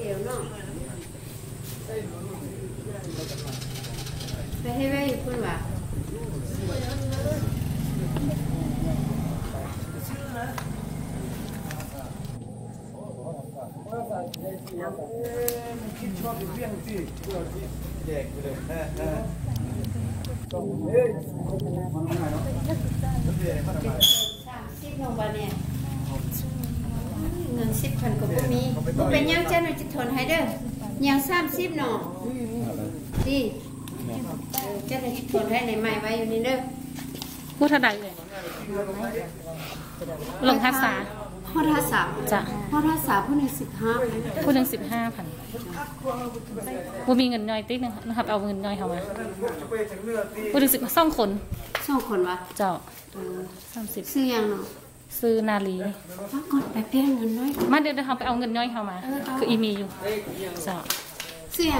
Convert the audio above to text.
เดียวเนาะไปให้ไว้อยู่พุ่นว่ะสามสิบลงบาทเนี่ยเงิน สิบพันก็บ่มีบ่เป็นหยังเจ้าหน่อยจะทนให้เด้อยังสามสิบเนาะดีเออเจ้าหน่อยจะทนให้ในไม้ไว้อยู่นี่เด้อพูดเท่าใดเลยลงทักษาพ่อท่าสาวจ้ะพ่อท่าสาวผู้หนึ่งสิบห้าพูดหนึ่งสิบห้าพันบูมีเงินย่อยติ๊กนึงนะครับเอาเงินย่อยเข้ามาพูดถึงสิบสองคนสองคนวะเจ้าเออสามสิบซื้อยังเนาะ ซื้อนาลีฟังก่อนไปเปลี่ยนเงินน้อยมาเดี๋ยวเดี๋ยวเขาไปเอาเงินย่อยเข้ามา คืออีมีอยู่เจ้าซื้อยัง